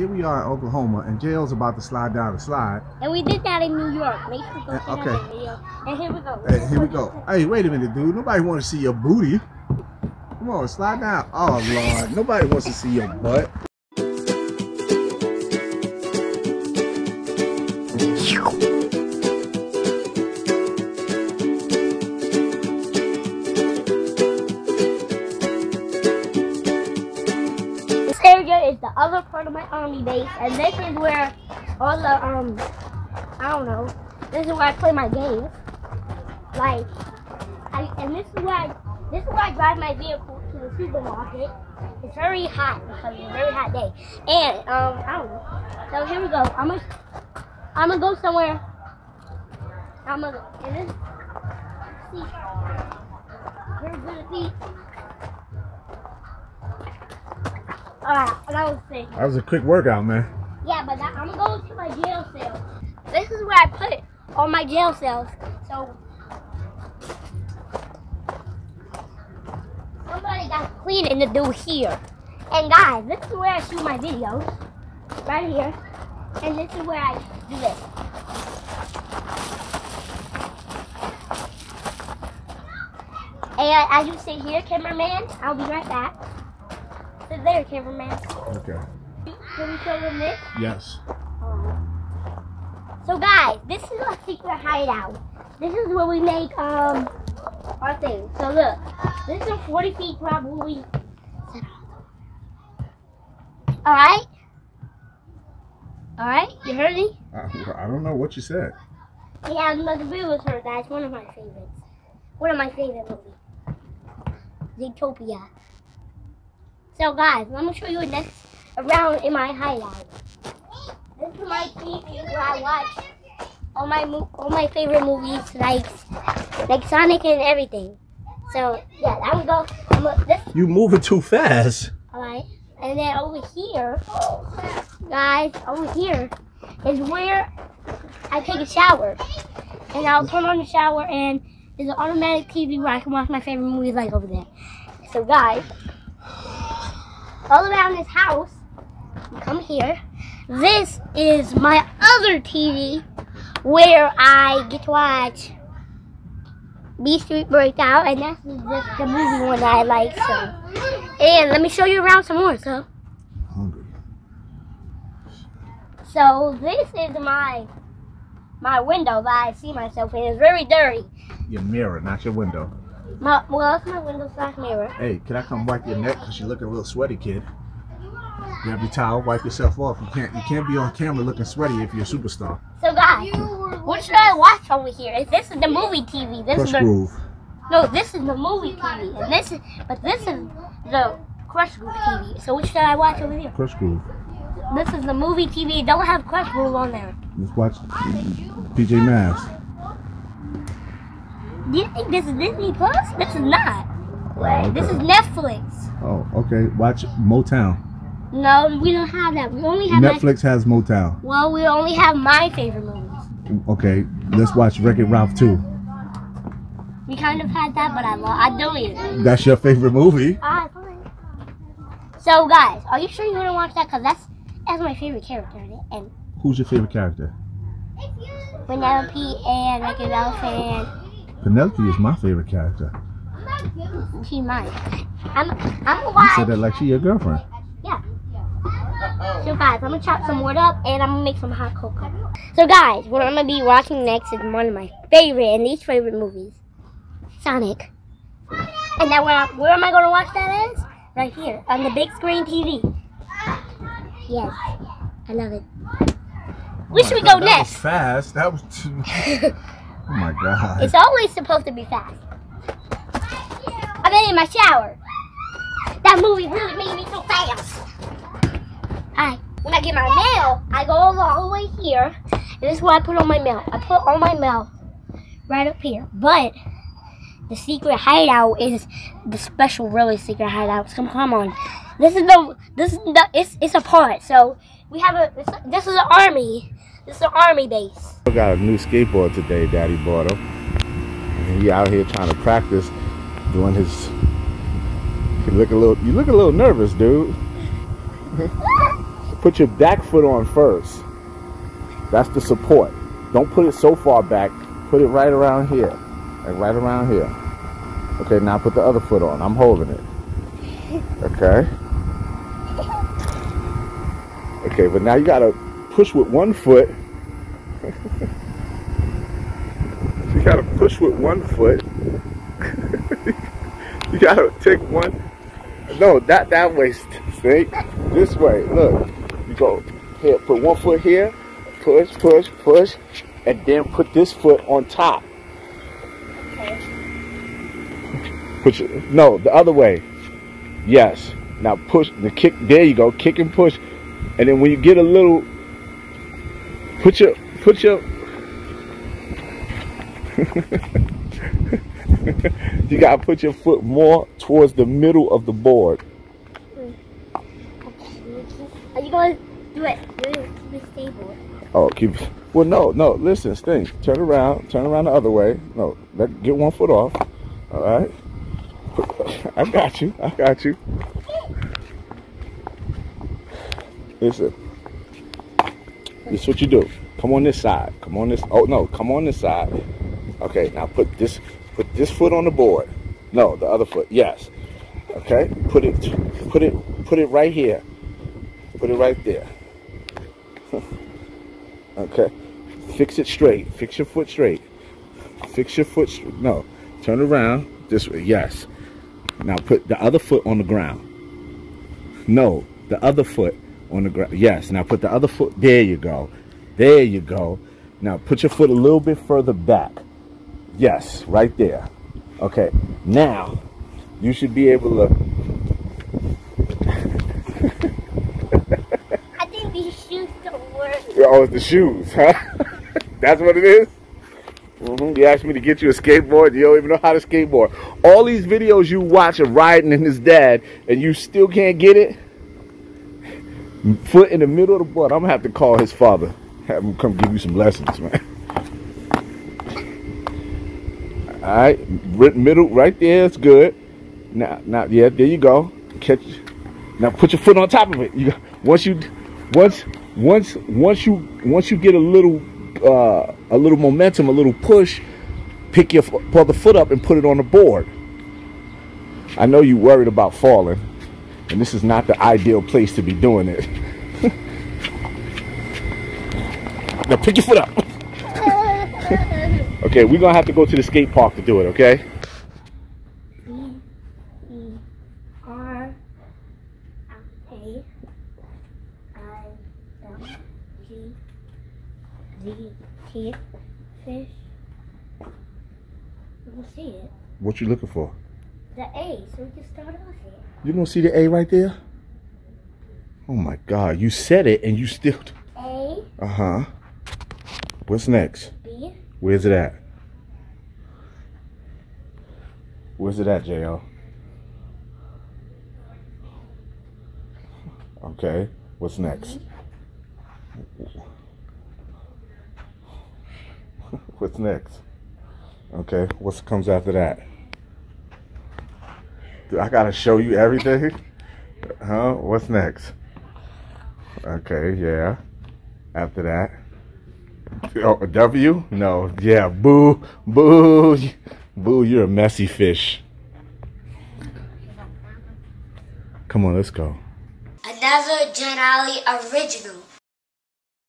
Here we are in Oklahoma, and JL's about to slide down the slide. And we did that in New York. Make sure go Uh, okay. out that video. And here we go. Hey, here we go. Hey, wait a minute, dude. Nobody want to see your booty. Come on, slide down. Oh, Lord. Nobody wants to see your butt. This part of my army base, and this is where all the um, I don't know. This is where I play my games. Like, I and this is where I, this is where I drive my vehicle to the supermarket. It's very hot because it's a very hot day, and um, I don't know. So here we go. I'm gonna I'm gonna go somewhere. I'm gonna and this see. Good Alright, that was sick. That was a quick workout, man. Yeah, but that, I'm going to my jail cell. This is where I put all my jail cells. So somebody got cleaning to do here. And guys, this is where I shoot my videos. Right here. And this is where I do this. And as you sit here, cameraman, I'll be right back. Sit there, cameraman. Okay. Can we show them this? Yes. So guys, this is our secret hideout. This is where we make um our thing. So look, this is 40 feet probably. Alright? Alright, you heard me? I, I don't know what you said. Yeah, the Viewers heard that. It's one of my favorites. One of my favorite movies. Zootopia. So guys, let me show you next around in my hideout. This is my TV where I watch all my mo- all my favorite movies like like Sonic and everything. So yeah, I'm go. I'm a, this You moving too fast. alright, and then over here, guys, over here is where I take a shower, and I'll turn on the shower, and there's an automatic TV where I can watch my favorite movies like over there. So guys, all around this house, come here. This is my other TV where I get to watch B Street Breakout, and that's just the movie one that I like. So, and let me show you around some more. So, Hungry. so this is my my window that I see myself in. It's very dirty. Your mirror, not your window. My well, it's my window slash mirror. Hey, can I come wipe your neck? Cause you're looking a little sweaty, kid. Grab your towel, wipe yourself off. You can't you can't be on camera looking sweaty if you're a superstar. So guys, what should I watch over here? Is this is the movie TV? This Crush is the Groove. no, this is the movie TV, and this is but this is the Krush Groove TV. So what should I watch over here? Krush Groove. This is the movie TV. Don't have Krush Groove on there. Let's watch PJ Masks. Do you think this is Disney Plus? This is not. Oh, This is. Netflix. Oh, okay. Watch Motown. No, we don't have that. We only have my, Netflix has Motown. well, we only have my favorite movies. Okay, let's watch Wreck-It Ralph 2. We kind of had that, but I lo- I deleted it. That's your favorite movie? Ah, fine. So guys, are you sure you want to watch that? Cause that's that's my favorite character in it, and Who's your favorite character? Penelope and like an elephant. Penelope is my favorite character. She's mine. I'm I'm You said that like she your girlfriend. Yeah. So guys, I'm gonna chop some wood up and I'm gonna make some hot cocoa. So guys, what I'm gonna be watching next is one of my favorite and least favorite movies, Sonic. And then where, I- where am I gonna watch that as? Right here on the big screen TV. Yes, I love it. Where should we oh go that next? was fast. That was too. oh my god. It's always supposed to be fast. I've been in my shower. That movie really made me so fast. Hi. When I get my mail, I go all, the way here. And this is where I put all my mail. I put all my mail right up here. But the secret hideout is the special, really secret hideout. Come, come on. This is the this is the it's it's a part. So we have a this is an army. This is an army base. I got a new skateboard today. Daddy bought him. And he out here trying to practice doing his. You look a little. You look a little nervous, dude. put your back foot on first. That's the support. Don't put it so far back. Put it right around here. And right around here. Okay, now put the other foot on. I'm holding it. Okay. Okay, but now you gotta push with one foot. you gotta push with one foot. you gotta take one. No, that that way, snake. This way. Look, you go here. Put one foot here. Push, push, push, and then put this foot on top. Put your, no, the other way. Yes. Now push the kick. There you go. Kick and push, and then when you get a little, put your put your. you gotta put your foot more towards the middle of the board. Are you going to do it? Do it stable. Oh, keep. Well, no, no. Listen, Sting. Turn around. Turn around the other way. No, let get one foot off. All right. I got you. I got you. Listen. This is what you do. Come on this side. Come on this. Oh no, come on this side. Okay. Now put this. Put this foot on the board. No, the other foot. Yes. Okay. Put it. Put it. Put it right here. Put it right there. Okay. Fix it straight. Fix your foot straight. Fix your foot. No. Turn around this way. Yes. Now put the other foot on the ground. No. The other foot on the ground. Yes. Now put the other foot. There you go. There you go. Now put your foot a little bit further back. Yes. Right there. Okay. Now you should be able to I think these shoes don't work. Oh, it's the shoes, huh? That's what it is? Mhm. You asked me to get you a skateboard. You don't even know how to skateboard. All these videos you watch of riding and his dad, and you still can't get it? Foot in the middle of the board. I'm to have to call his father. Have him come give you some lessons, man. All right. Middle, right there. It's good. Now, now, yeah, there you go. Catch. Now put your foot on top of it. You once you once once once you once you get a little uh, a little momentum, a little push, pick your the foot up and put it on the board. I know you worried about falling, and this is not the ideal place to be doing it. now pick your foot up. Okay, we're gonna have to go to the skate park to do it. Okay. R A I M G Z T fish. I don't see it. What you looking for? The A, so we can start off here. You don't see the A right there? Oh my God! You said it and you still. A Uh huh. What's next? B Where's it at? Where's it at, JL? Okay. What's next? What's next? Okay. What comes after that? I gotta show you everything? Huh? What's next? Okay, yeah. After that. Oh, W? No. Yeah. Boo. Boo. Boo, you're a messy fish. Come on, let's go. Another Ollie original.